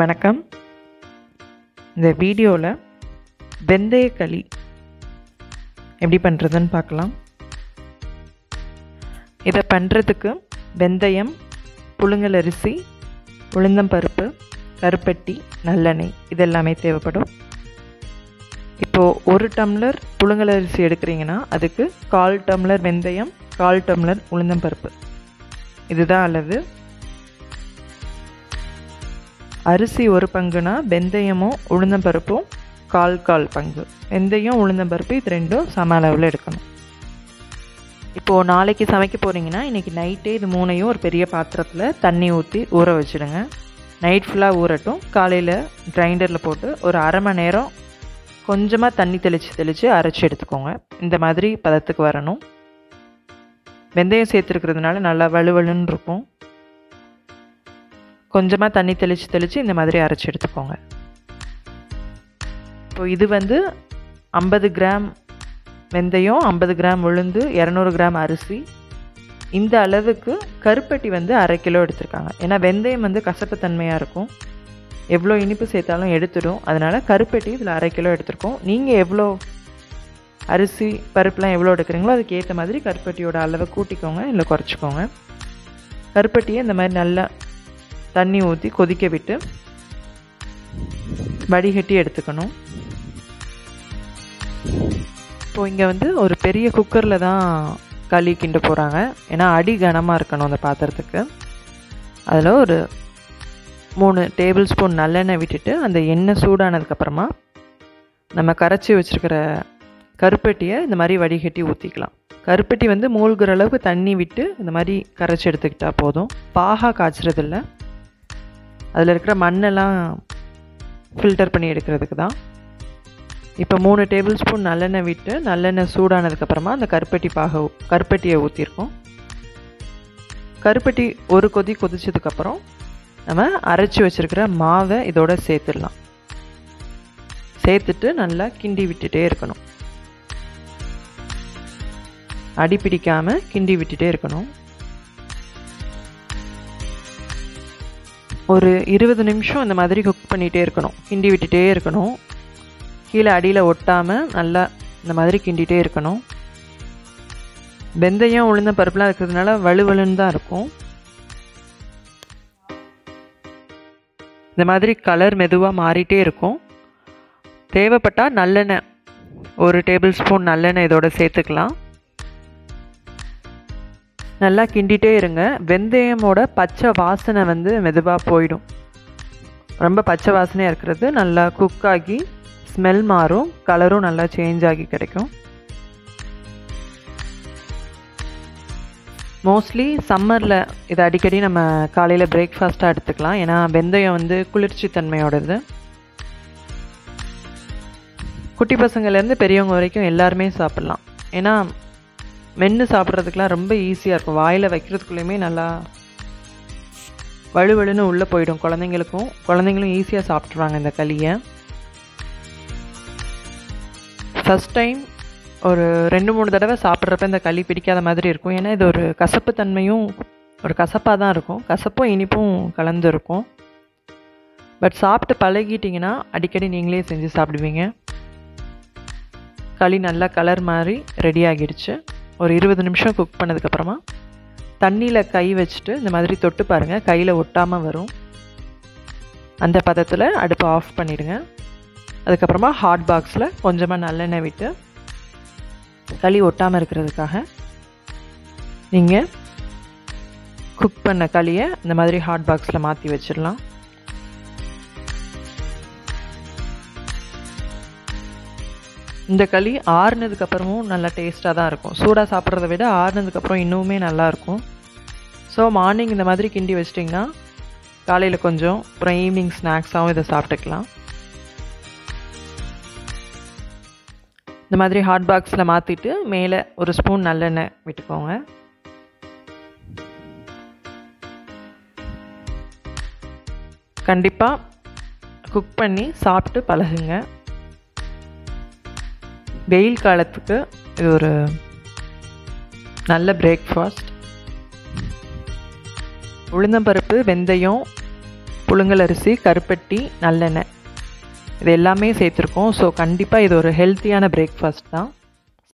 வணக்கம். இந்த வீடியோவில் வெந்தய களி எப்படி பண்ணுறதுன்னு பார்க்கலாம். இதை பண்ணுறதுக்கு வெந்தயம் புழுங்கல் அரிசி உளுந்தம்பருப்பு கருப்பட்டி நல்லெண்ணெய் இது எல்லாமே தேவைப்படும். இப்போது ஒரு டம்ளர் புழுங்கல் அரிசி எடுக்கிறீங்கன்னா அதுக்கு கால் டம்ளர் வெந்தயம் கால் டம்ளர் உளுந்தம்பருப்பு இதுதான் அளவு. அரிசி ஒரு பங்குனா வெந்தயமும் உளுந்தம்பருப்பும் கால் கால் பங்கு. வெந்தயம் உளுந்தம்பருப்பு இது ரெண்டும் சம அளவில் எடுக்கணும். இப்போது நாளைக்கு சமைக்க போகிறீங்கன்னா இன்றைக்கி நைட்டே இது மூணையும் ஒரு பெரிய பாத்திரத்தில் தண்ணி ஊற்றி ஊற வச்சுடுங்க. நைட் ஃபுல்லாக ஊறட்டும். காலையில் கிரைண்டரில் போட்டு ஒரு அரை மணி நேரம் கொஞ்சமாக தண்ணி தெளித்து தெளித்து அரைச்சி எடுத்துக்கோங்க. இந்த மாதிரி பதத்துக்கு வரணும். வெந்தயம் சேர்த்துருக்கிறதுனால நல்லா வலுவலுன்னு இருக்கும். கொஞ்சமாக தண்ணி தெளித்து தெளித்து இந்த மாதிரி அரைச்சி எடுத்துக்கோங்க. இப்போ இது வந்து ஐம்பது கிராம் வெந்தயம் ஐம்பது கிராம் உளுந்து இரநூறு கிராம் அரிசி. இந்த அளவுக்கு கருப்பட்டி வந்து அரை கிலோ எடுத்திருக்காங்க. ஏன்னா வெந்தயம் வந்து கசப்புத்தன்மையாக இருக்கும். எவ்வளோ இனிப்பு சேர்த்தாலும் எடுத்துடும். அதனால் கருப்பட்டி இதில் அரை கிலோ எடுத்திருக்கோம். நீங்கள் எவ்வளோ அரிசி பருப்புலாம் எவ்வளோ எடுக்கிறீங்களோ அதுக்கு ஏற்ற மாதிரி கருப்பட்டியோட அளவை கூட்டிக்கோங்க. இல்லை குறைச்சிக்கோங்க. கருப்பட்டியை இந்த மாதிரி நல்லா தண்ணி ஊற்றி கொதிக்க விட்டு வடிகட்டி எடுத்துக்கணும். இப்போது இங்கே வந்து ஒரு பெரிய குக்கரில் தான் களி கிண்ட போகிறாங்க ஏன்னா அடி கனமாக இருக்கணும் அந்த பாத்திரத்துக்கு. அதில் ஒரு மூணு டேபிள் ஸ்பூன் நல்லெண்ணெய் விட்டுட்டு அந்த எண்ணெய் சூடானதுக்கப்புறமா நம்ம கரைச்சி வச்சுருக்கிற கருப்பட்டியை இந்த மாதிரி வடிகட்டி ஊற்றிக்கலாம் கருப்பட்டி வந்து மூழ்கிற அளவுக்கு தண்ணி விட்டு இந்த மாதிரி கரைச்சி எடுத்துக்கிட்டால் போதும். பாகா காய்ச்சறதில்ல. அதில் இருக்கிற மண்ணெல்லாம் ஃபில்டர் பண்ணி எடுக்கிறதுக்கு தான். இப்போ மூணு டேபிள் ஸ்பூன் நல்லெண்ணெய் விட்டு நல்லெண்ணெய் சூடானதுக்கப்புறமா அந்த கருப்பட்டி பாக கருப்பட்டியை ஊற்றிருக்கோம் கருப்பட்டி ஒரு கொதி கொதிச்சதுக்கப்புறம் நம்ம அரைச்சி வச்சுருக்கிற மாவை இதோட சேர்த்துடலாம். சேர்த்துட்டு நல்லா கிண்டி விட்டுட்டே இருக்கணும். அடி பிடிக்காமல் கிண்டி விட்டுட்டே இருக்கணும். ஒரு இருபது நிமிஷம் இந்த மாதிரி குக் பண்ணிகிட்டே இருக்கணும். கிண்டி விட்டுட்டே இருக்கணும். கீழே அடியில் ஒட்டாமல் நல்லா இந்த மாதிரி கிண்டிகிட்டே இருக்கணும். வெந்தயம் உளுந்த பருப்புலாம் இருக்கிறதுனால வலுவலுன்னு தான் இருக்கும். இந்த மாதிரி கலர் மெதுவாக மாறிட்டே இருக்கும். தேவைப்பட்டால் நல்லெண்ணெய் ஒரு டேபிள் ஸ்பூன் நல்லெண்ணெய் இதோட சேர்த்துக்கலாம். நல்லா கிண்டிகிட்டே இருங்க. வெந்தயமோட பச்சை வாசனை வந்து மெதுவாக போயிடும். ரொம்ப பச்சை வாசனையாக இருக்கிறது. நல்லா குக் ஆகி ஸ்மெல் மாறும். கலரும் நல்லா சேஞ்ச் ஆகி கிடைக்கும். மோஸ்ட்லி சம்மரில் இதை அடிக்கடி நம்ம காலையில் பிரேக்ஃபாஸ்ட்டாக எடுத்துக்கலாம். ஏன்னா வெந்தயம் வந்து குளிர்ச்சி தன்மையோடது குட்டி பசங்கள்லேருந்து பெரியவங்க வரைக்கும் எல்லாருமே சாப்பிட்லாம். ஏன்னா மென்று சாப்பிட்றதுக்கெலாம் ரொம்ப ஈஸியாக இருக்கும். வாயில் வைக்கிறதுக்குள்ளேயுமே நல்லா வலுவலுன்னு உள்ளே போயிடும் குழந்தைங்களுக்கும். குழந்தைங்களும் ஈஸியாக சாப்பிட்ருவாங்க இந்த களியை. ஃபஸ்ட் டைம் ஒரு ரெண்டு மூணு தடவை சாப்பிட்றப்ப இந்த களி பிடிக்காத மாதிரி இருக்கும். ஏன்னா இது ஒரு கசப்பு தன்மையும் ஒரு கசப்பாக தான் இருக்கும். கசப்பும் இனிப்பும் கலந்துருக்கும். பட் சாப்பிட்டு பழகிட்டிங்கன்னா அடிக்கடி நீங்களே செஞ்சு சாப்பிடுவீங்க. களி நல்லா கலர் மாதிரி ரெடி ஆகிடுச்சு ஒரு இருபது நிமிஷம் குக் பண்ணதுக்கப்புறமா தண்ணியில் கை வச்சுட்டு இந்த மாதிரி தொட்டு பாருங்கள் கையில் ஒட்டாமல் வரும். அந்த பதத்தில் அடுப்பை ஆஃப் பண்ணிடுங்க. அதுக்கப்புறமா ஹாட் பாக்ஸில் கொஞ்சமாக நல்லெண்ணெய் விட்டு களி ஒட்டாமல் இருக்கிறதுக்காக நீங்கள் குக் பண்ண களியை இந்த மாதிரி ஹாட் பாக்ஸில் மாற்றி வச்சிடலாம். இந்த களி ஆறுனதுக்கப்புறமும் நல்லா டேஸ்ட்டாக தான் இருக்கும். சூடாக சாப்பிட்றத விட ஆறுனதுக்கப்புறம் இன்னுமே நல்லாயிருக்கும் ஸோ மார்னிங் இந்த மாதிரி கிண்டி வச்சிட்டிங்கன்னா காலையில் கொஞ்சம் அப்புறம் ஈவினிங் ஸ்நாக்ஸாகவும் இதை சாப்பிட்டுக்கலாம். இந்த மாதிரி ஹாட் பாக்ஸில் மாற்றிட்டு மேலே ஒரு ஸ்பூன் நல்லெண்ணெய் விட்டுக்கோங்க. கண்டிப்பாக குக் பண்ணி சாப்பிட்டு பழகுங்க. வெயில் காலத்துக்கு இது ஒரு நல்ல பிரேக்ஃபாஸ்ட் உளுந்தம்பருப்பு வெந்தயம் புழுங்கலரிசி கருப்பட்டி நல்லெண்ணெய். இது எல்லாமே சேர்த்துருக்கோம். ஸோ கண்டிப்பாக இது ஒரு ஹெல்த்தியான பிரேக்ஃபாஸ்ட் தான்.